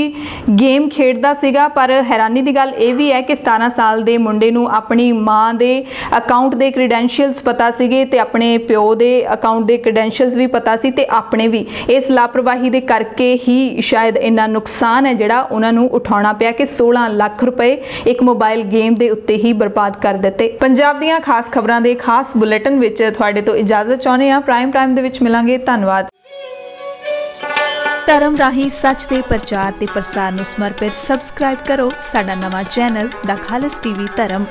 ਗੇਮ ਖੇਡਦਾ ਸੀਗਾ। ਪਰ ਹੈਰਾਨੀ ਦੀ ਗੱਲ ਇਹ ਵੀ ਹੈ ਕਿ 17 ਸਾਲ ਦੇ ਮੁੰਡੇ ਨੂੰ ਆਪਣੀ ਮਾਂ ਦੇ ਅਕਾਊਂਟ ਦੇ ਕ੍ਰੈਡੈਂਸ਼ੀਅਲਸ ਪਤਾ ਸੀਗੇ ਤੇ ਆਪਣੇ ਪਿਓ ਦੇ ਅਕਾਊਂਟ ਦੇ ਕ੍ਰੈਡੈਂਸ਼ੀਅਲਸ ਵੀ ਪਤਾ ਸੀ ਤੇ ਆਪਣੇ ਵੀ। ਇਸ ਲਾਪਰਵਾਹੀ ਦੇ ਕਰਕੇ ਹੀ ਸ਼ਾਇਦ ਇੰਨਾ ਨੁਕਸਾਨ ਹੈ ਜਿਹੜਾ ਉਹਨਾਂ ਨੂੰ ਉਠਾਉਣਾ ਪਿਆ ਕਿ 16 ਲੱਖ ਰੁਪਏ ਇੱਕ ਮੋਬਾਈਲ ਗੇਮ ਦੇ ਉੱਤੇ ਹੀ ਬਰਬਾਦ ਕਰ ਦਿੱਤੇ। ਪੰਜਾਬ ਦੀਆਂ ਖਾਸ ਖਬਰਾਂ ਦੇ ਖਾਸ ਬੁਲੇਟਿਨ ਵਿੱਚ ਤੁਹਾਡੇ ਤੋਂ ਇਜਾਜ਼ਤ ਚਾਹੁੰਦੇ ਹਾਂ। ਪ੍ਰਾਈਮ ਟਾਈਮ ਦੇ ਵਿੱਚ ਮਿਲਾਂਗੇ। ਧੰਨਵਾਦ। ਧਰਮ ਰਾਹੀਂ ਸੱਚ ਦੇ ਪ੍ਰਚਾਰ ਤੇ ਪ੍ਰਸਾਰ ਨੂੰ ਸਮਰਪਿਤ ਸਬਸਕ੍ਰਾਈਬ ਕਰੋ ਸਾਡਾ ਨਵਾਂ ਚੈਨਲ ਦਾ ਖਾਲਸ ਟੀਵੀ ਧਰਮ।